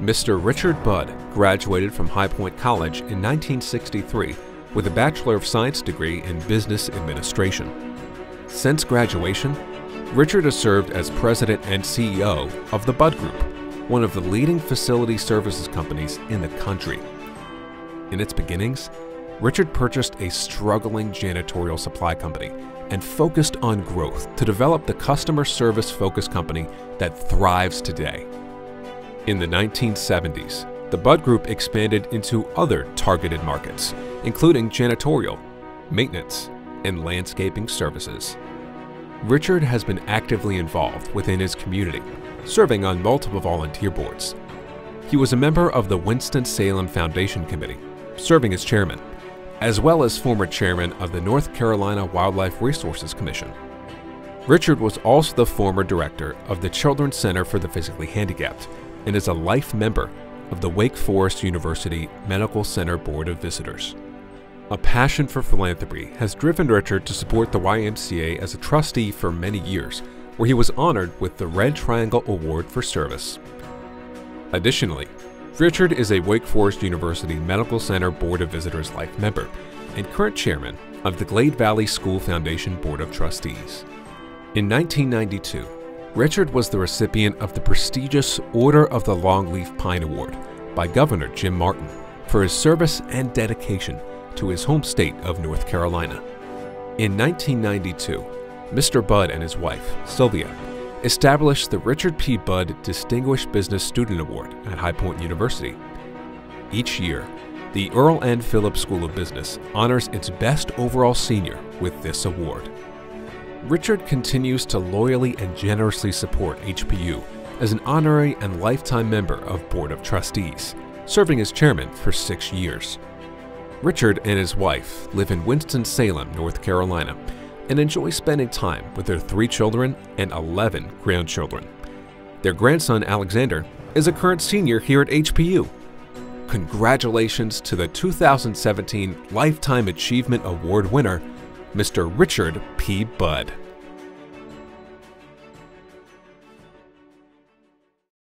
Mr. Richard Budd graduated from High Point College in 1963 with a Bachelor of Science degree in Business Administration. Since graduation, Richard has served as president and CEO of the Budd Group, one of the leading facility services companies in the country. In its beginnings, Richard purchased a struggling janitorial supply company and focused on growth to develop the customer service focused company that thrives today. In the 1970s, the Budd Group expanded into other targeted markets, including janitorial, maintenance, and landscaping services. Richard has been actively involved within his community, serving on multiple volunteer boards. He was a member of the Winston-Salem Foundation Committee, serving as chairman, as well as former chairman of the North Carolina Wildlife Resources Commission. Richard was also the former director of the Children's Center for the Physically Handicapped and is a life member of the Wake Forest University Medical Center Board of Visitors. A passion for philanthropy has driven Richard to support the YMCA as a trustee for many years, where he was honored with the Red Triangle Award for Service. Additionally, Richard is a Wake Forest University Medical Center Board of Visitors Life member and current chairman of the Glade Valley School Foundation Board of Trustees. In 1992, Richard was the recipient of the prestigious Order of the Longleaf Pine Award by Governor Jim Martin for his service and dedication to his home state of North Carolina. In 1992, Mr. Budd and his wife, Sylvia, established the Richard P. Budd Distinguished Business Student Award at High Point University. Each year, the Earl N. Phillips School of Business honors its best overall senior with this award. Richard continues to loyally and generously support HPU as an honorary and lifetime member of Board of Trustees, serving as chairman for six years. Richard and his wife live in Winston-Salem, North Carolina, and enjoy spending time with their three children and 11 grandchildren. Their grandson, Alexander, is a current senior here at HPU. Congratulations to the 2017 Lifetime Achievement Award winner, Mr. Richard P. Budd.